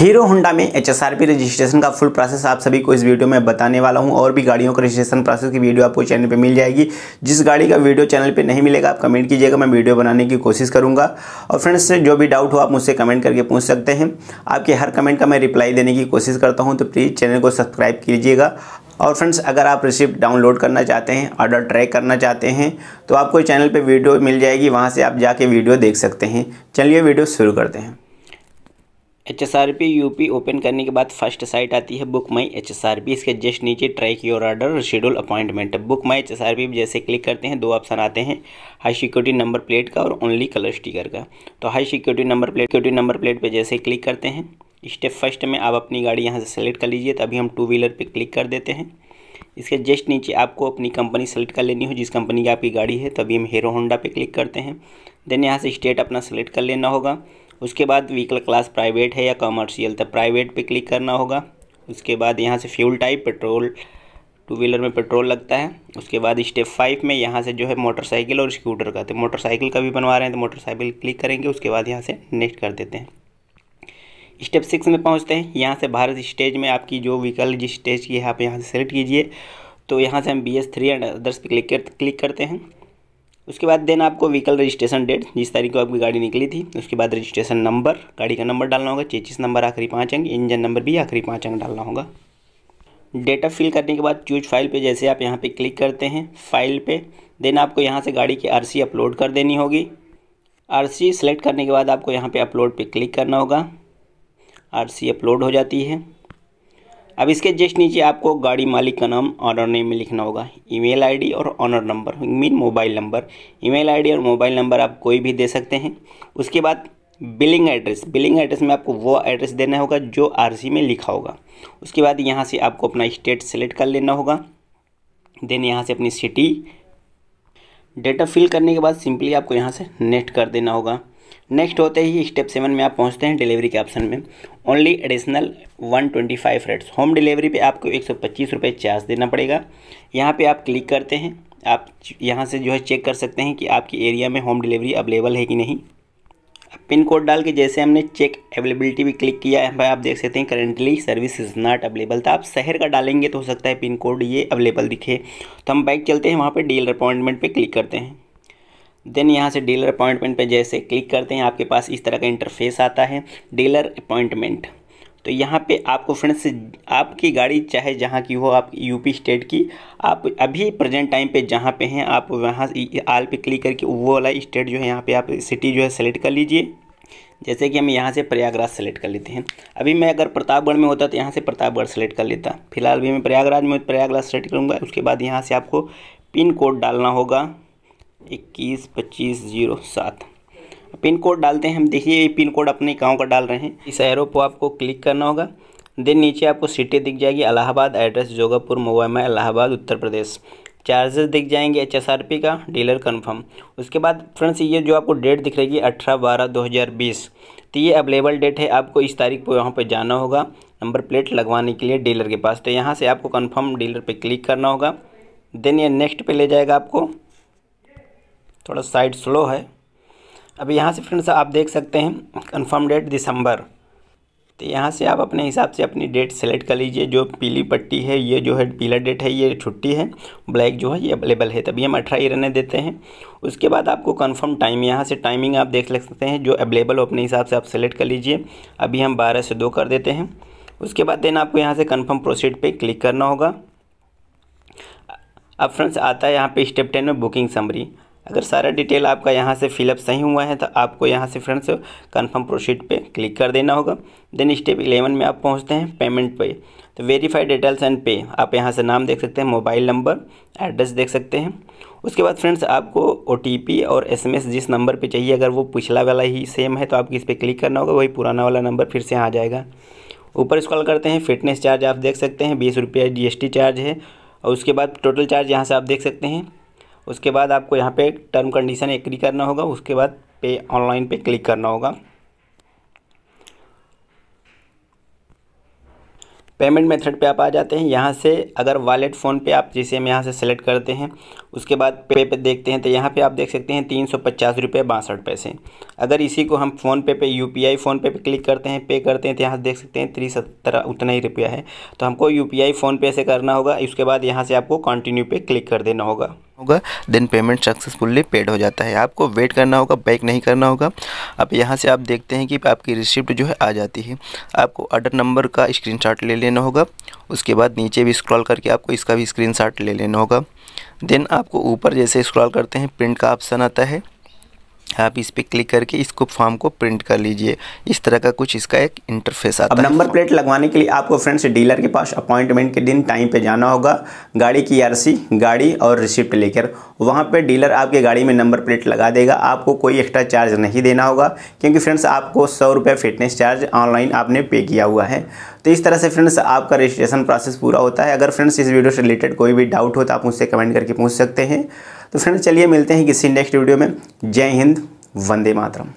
Hero Honda में HSRP registration का full process आप सभी को इस वीडियो में बताने वाला हूँ और भी गाड़ियों का रजिस्ट्रेशन प्रोसेस की वीडियो आपको चैनल पे मिल जाएगी। जिस गाड़ी का वीडियो चैनल पे नहीं मिलेगा, आप कमेंट कीजिएगा, मैं वीडियो बनाने की कोशिश करूँगा। और फ्रेंड्स, जो भी डाउट हो, आप मुझसे कमेंट करके पूछ सकते हैं। आपके हर कमेंट का मैं रिप्लाई देने की कोशिश करता हूँ तो प्लीज़ चैनल को सब्सक्राइब कीजिएगा। और फ्रेंड्स, अगर आप रिसिप्ट डाउनलोड करना चाहते हैं, ऑर्डर ट्रैक करना चाहते हैं तो आपको चैनल पे वीडियो मिल जाएगी, वहाँ से आप जाके वीडियो देख सकते हैं। चलिए वीडियो शुरू करते हैं। H S R P U P open करने के बाद फ़र्स्ट साइट आती है book my H S R P इसके जस्ट नीचे track your order, schedule, appointment. Book my H S R P जैसे क्लिक करते हैं, दो ऑप्शन आते हैं, हाई सिक्योरिटी नंबर प्लेट का और ओनली कलर स्टिकर का। तो high security number plate, security number plate पे जैसे क्लिक करते हैं, स्टेप फ़र्स्ट में आप अपनी गाड़ी यहाँ से सेलेक्ट कर लीजिए, तभी हम टू व्हीलर पर क्लिक कर देते हैं। इसके जस्ट नीचे आपको अपनी कंपनी सेलेक्ट कर लेनी हो, जिस कंपनी की आपकी गाड़ी है, तभी हम हीरो होंडा पे क्लिक करते हैं। देन यहाँ से स्टेट अपना सेलेक्ट कर लेना होगा। उसके बाद व्हीकल क्लास प्राइवेट है या कमर्शियल तो प्राइवेट पे क्लिक करना होगा। उसके बाद यहाँ से fuel type petrol two wheeler में पेट्रोल लगता है। उसके बाद स्टेप फाइव में यहाँ से जो है मोटरसाइकिल और स्कूटर का तो मोटरसाइकिल का भी बनवा रहे हैं तो मोटरसाइकिल क्लिक करेंगे, उसके बाद यहाँ से नेक्स्ट कर देते हैं। स्टेप सिक्स में पहुँचते हैं। यहाँ से भारत स्टेज में आपकी जो व्हीकल जिस स्टेज की है, आप यहाँ से सेलेक्ट कीजिए। तो यहाँ से हम B S three and others पे क्लिक कर क्लिक करते हैं। उसके बाद देन आपको व्हीकल रजिस्ट्रेशन डेट जिस तारीख को आपकी गाड़ी निकली थी, उसके बाद रजिस्ट्रेशन नंबर गाड़ी का नंबर डालना होगा, चेचिस नंबर आखिरी पाँच अंक इंजन नंबर भी आखिरी पाँच अंक डालना होगा। डेटा फिल करने के बाद चूज़ फ़ाइल पे, जैसे आप यहाँ पे क्लिक करते हैं फ़ाइल पे देन आपको यहाँ से गाड़ी की आरसी अपलोड कर देनी होगी। आरसी सेलेक्ट करने के बाद आपको यहाँ पे अपलोड पे क्लिक करना होगा। आरसी अपलोड हो जाती है। अब इसके जस्ट नीचे आपको गाड़ी मालिक का नाम ऑनर नेम में लिखना होगा ईमेल आईडी और owner number mean mobile number email ID और मोबाइल नंबर आप कोई भी दे सकते हैं। उसके बाद बिलिंग एड्रेस बिलिंग एड्रेस में आपको वो एड्रेस देना होगा जो आरसी में लिखा होगा। उसके बाद यहाँ से आपको अपना स्टेट सेलेक्ट कर लेना होगा। देन यहाँ से अपनी सिटी डेटा फिल करने के बाद सिंपली आपको यहाँ से नेट कर देना होगा। नेक्स्ट होते ही स्टेप सेवन में आप पहुँचते हैं डिलीवरी के ऑप्शन में। Only additional one twenty five rates home delivery पे आपको एक सौ पच्चीस रुपये चार्ज देना पड़ेगा। यहाँ पे आप क्लिक करते हैं। आप यहाँ से जो है चेक कर सकते हैं कि आपकी एरिया में होम डिलीवरी अवेलेबल है कि नहीं। पिन कोड डाल के जैसे हमने चेक अवेलेबिलिटी भी क्लिक किया है। भाई आप देख सकते हैं currently service is not available तो आप शहर का डालेंगे तो हो सकता है पिन कोड ये अवेलेबल दिखे। तो हम बैक चलते हैं। वहाँ पर डीलर अपॉइंटमेंट पर क्लिक करते हैं। देन यहाँ से डीलर अपॉइंटमेंट पे जैसे क्लिक करते हैं, आपके पास इस तरह का इंटरफेस आता है, डीलर अपॉइंटमेंट। तो यहाँ पे आपको फ्रेंड्स आपकी गाड़ी चाहे जहाँ की हो, आप यूपी स्टेट की, आप अभी प्रेजेंट टाइम पे जहाँ पे हैं, आप वहाँ आल पे क्लिक करके वो वाला स्टेट जो है यहाँ पे आप सिटी जो है सेलेक्ट कर लीजिए। जैसे कि हम यहाँ से प्रयागराज सेलेक्ट कर लेते हैं। अभी मैं अगर प्रतापगढ़ में होता तो यहाँ से प्रतापगढ़ सेलेक्ट कर लेता। फ़िलहाल भी मैं प्रयागराज में प्रयागराज सेलेक्ट करूँगा, उसके बाद यहाँ से आपको पिन कोड डालना होगा। इक्कीस पच्चीस ज़ीरो सात। पिन कोड डालते हैं, हम देखिए ये पिन कोड अपने गाँव का डाल रहे हैं। इस एरो को आपको क्लिक करना होगा। देन नीचे आपको सिटी दिख जाएगी इलाहाबाद एड्रेस जोगापुर मोबाइमा इलाहाबाद उत्तर प्रदेश। चार्जेस दिख जाएँगे एचएसआरपी का, डीलर कन्फर्म। उसके बाद फ्रेंड्स, ये जो आपको डेट दिख रही है, अठारह बारह दो हज़ार बीस तो ये अवेलेबल डेट है। आपको इस तारीख को यहाँ पर जाना होगा नंबर प्लेट लगवाने के लिए डीलर के पास। तो यहाँ से आपको कन्फर्म डीलर पर क्लिक करना होगा। देन ये नेक्स्ट पे ले जाएगा आपको। थोड़ा साइड स्लो है। अभी यहाँ से फ्रेंड्स आप देख सकते हैं कन्फर्म डेट दिसंबर। तो यहाँ से आप अपने हिसाब से अपनी डेट सेलेक्ट कर लीजिए। जो पीली पट्टी है, ये जो है पीला डेट है, ये छुट्टी है। ब्लैक जो है, ये अवेलेबल है। तभी हम अठारह ही रहने देते हैं। उसके बाद आपको कंफर्म टाइम यहाँ से टाइमिंग आप देख सकते हैं, जो अवेलेबल हो, अपने हिसाब से आप सेलेक्ट कर लीजिए। अभी हम बारह से दो कर देते हैं। उसके बाद देन आपको यहाँ से कन्फर्म प्रोसीड पे क्लिक करना होगा। अब फ्रेंड्स आता है यहाँ पे स्टेप टेन में बुकिंग समरी अगर सारा डिटेल आपका यहाँ से फिलअप सही हुआ है तो आपको यहाँ से फ्रेंड्स कन्फर्म प्रोसीड पे क्लिक कर देना होगा। देन स्टेप इलेवन में आप पहुँचते हैं पेमेंट पे। तो वेरीफाई डिटेल्स एंड पे आप यहाँ से नाम देख सकते हैं मोबाइल नंबर एड्रेस देख सकते हैं। उसके बाद फ्रेंड्स आपको ओटीपी और एस जिस नंबर पर चाहिए, अगर वो पिछला वाला ही सेम है तो आपको इस पर क्लिक करना होगा, वही पुराना वाला नंबर फिर से आ जाएगा। ऊपर स्क्रॉल करते हैं फिटनेस चार्ज आप देख सकते हैं, बीस रुपये जी चार्ज है। और उसके बाद टोटल चार्ज यहाँ से आप देख सकते हैं उसके बाद आपको यहाँ पे टर्म कंडीशन एग्री करना होगा, उसके बाद पे ऑनलाइन पे क्लिक करना होगा। पेमेंट मेथड पे आप आ जाते हैं। यहाँ से अगर वॉलेट फ़ोन पे आप जिसे हम यहाँ से सेलेक्ट करते हैं, उसके बाद पे पे देखते हैं तो यहाँ पे आप देख सकते हैं तीन सौ पचास रुपये बासठ पैसे। अगर इसी को हम फ़ोन पे पे यू पी आई फ़ोन पे पे क्लिक करते हैं पे करते हैं तो यहाँ से देख सकते हैं तीस सत्तर उतना ही रुपया है। तो हमको यू पी आई फ़ोन पे से करना होगा। उसके बाद यहाँ से आपको कंटिन्यू पे क्लिक कर देना होगा। होगा देन पेमेंट सक्सेसफुल्ली पेड हो जाता है। आपको वेट करना होगा बैक नहीं करना होगा। अब यहाँ से आप देखते हैं कि आपकी रिसिप्ट जो है आ जाती है। आपको ऑर्डर नंबर का स्क्रीनशॉट ले लेना होगा। उसके बाद नीचे भी स्क्रॉल करके आपको इसका भी स्क्रीनशॉट ले लेना होगा। देन आपको ऊपर जैसे स्क्रॉल करते हैं प्रिंट का ऑप्शन आता है। आप इस पर क्लिक करके इसको फॉर्म को प्रिंट कर लीजिए। इस तरह का कुछ इसका एक इंटरफेस आता अब नंबर प्लेट लगवाने के लिए आपको फ्रेंड्स डीलर के पास अपॉइंटमेंट के दिन टाइम पे जाना होगा। गाड़ी की आरसी गाड़ी और रिसिप्ट लेकर। वहाँ पे डीलर आपके गाड़ी में नंबर प्लेट लगा देगा। आपको कोई एक्स्ट्रा चार्ज नहीं देना होगा क्योंकि फ्रेंड्स आपको सौ रुपये फिटनेस चार्ज ऑनलाइन आपने पे किया हुआ है। तो इस तरह से फ्रेंड्स आपका रजिस्ट्रेशन प्रोसेस पूरा होता है। अगर फ्रेंड्स इस वीडियो से रिलेटेड कोई भी डाउट हो तो आप मुझसे कमेंट करके पूछ सकते हैं। तो फ्रेंड्स चलिए मिलते हैं किसी नेक्स्ट वीडियो में। जय हिंद वंदे मातरम।